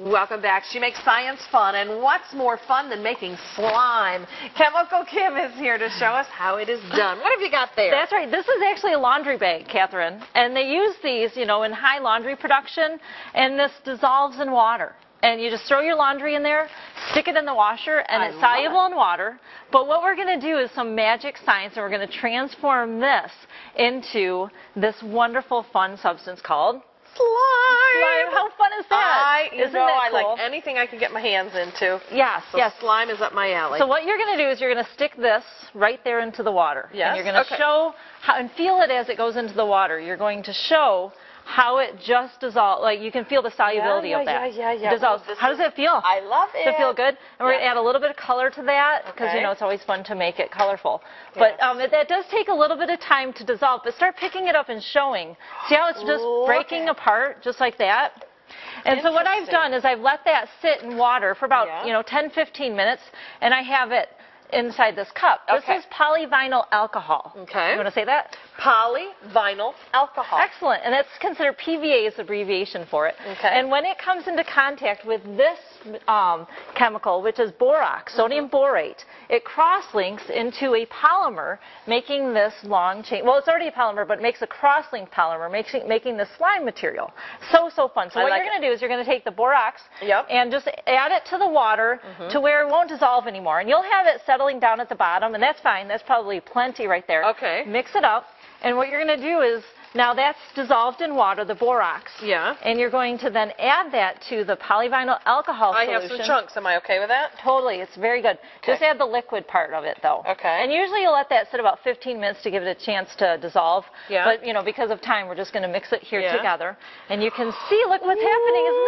Welcome back. She makes science fun, and what's more fun than making slime? Chemical Kim is here to show us how it is done. What have you got there? That's right. This is actually a laundry bag, Catherine. And they use these, you know, in high laundry production, and this dissolves in water. And you just throw your laundry in there, stick it in the washer, and I it's soluble in water. But what we're going to do is some magic science, and we're going to transform this into this wonderful, fun substance called slime. Slime. How fun is that? I, you Isn't know, that I cool? like anything I can get my hands into. Yes, So yes. slime is up my alley. So what you're going to do is you're going to stick this right there into the water. Yes, And you're going to okay. show how, and feel it as it goes into the water. You're going to show how it just dissolves. Like you can feel the solubility yeah, of that. yeah, yeah, yeah. Dissolves. How does it feel? I love Does it feel good? And we're going to add a little bit of color to that because Okay. you know it's always fun to make it colorful. But um, it, that does take a little bit of time to dissolve. But start picking it up and showing. See how it's just Look breaking at- apart just like that? And so what I've done is I've let that sit in water for about, Yeah. you know, 10, 15 minutes, and I have it inside this cup. Okay. This is polyvinyl alcohol. Okay. You want to say that? Polyvinyl alcohol. Excellent. And that's considered PVA is the abbreviation for it. Okay. And when it comes into contact with this um, chemical, which is borax, sodium Mm-hmm. borate, it cross-links into a polymer, making this long chain. Well, it's already a polymer, but it makes a cross-linked polymer, making, making this slime material. So, so fun. So I what like you're going to do is you're going to take the borax Yep. and just add it to the water Mm-hmm. to where it won't dissolve anymore. And you'll have it settling down at the bottom, and that's fine. That's probably plenty right there. Okay. Mix it up. And what you're going to do is, now that's dissolved in water, the borax. Yeah. And you're going to then add that to the polyvinyl alcohol I solution. have some chunks. Am I okay with that? Totally, it's very good. Just add the liquid part of it though. Okay. And usually you'll let that sit about 15 minutes to give it a chance to dissolve. Yeah. But you know, because of time, we're just going to mix it here Yeah. together. And you can see, look what's happening. Isn't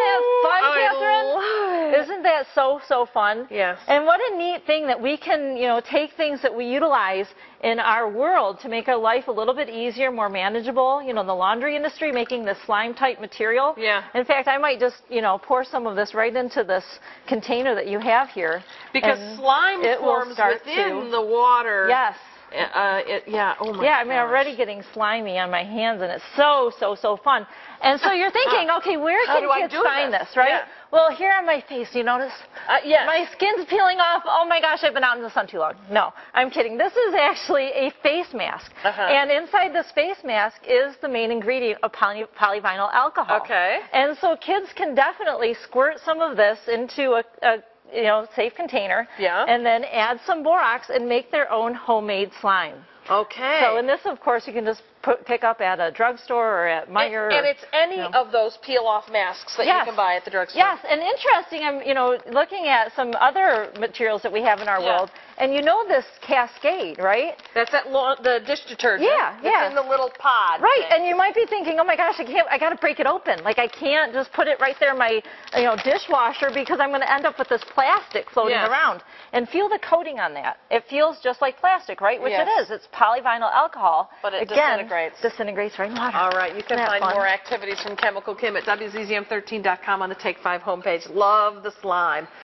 Isn't that so, so fun? Yes. And what a neat thing that we can, you know, take things that we utilize in our world to make our life a little bit easier, more manageable. You know, in the laundry industry, making this slime type material. Yeah. In fact, I might just, you know, pour some of this right into this container that you have here. Because slime forms within to- the water. Yes. Uh, it, yeah. Oh my. Yeah, I mean, gosh. already getting slimy on my hands, and it's so, so, so fun. And so you're thinking, okay, where can kids find this? this, right? Yeah. Well, here on my face, you notice? Uh, yes. My skin's peeling off. Oh my gosh, I've been out in the sun too long. No, I'm kidding. This is actually a face mask. Uh-huh. And inside this face mask is the main ingredient of poly- polyvinyl alcohol. Okay. And so kids can definitely squirt some of this into a, a you know, safe container. Yeah. And then add some borax and make their own homemade slime. Okay. So, and this, of course, you can just put, pick up at a drugstore or at and, Meijer. and or- it's any you know. of those peel-off masks that Yes. you can buy at the drugstore. Yes, and interesting. I'm, you know, looking at some other materials that we have in our Yeah. world, and you know this Cascade, right? That's that lo- the dish detergent. Yeah, yeah. in the little pod. Right, thing. and you might be thinking, oh my gosh, I can't, I got to break it open. Like I can't just put it right there in my, you know, dishwasher because I'm going to end up with this plastic floating Yes. around. And feel the coating on that. It feels just like plastic, right? Which Yes. it is. It's polyvinyl alcohol. But it Again, disintegrates. Disintegrates right in water. All right, you can find fun? more activities from Chemical Kim at WZZM13.com on the Take 5 homepage. Love the slime.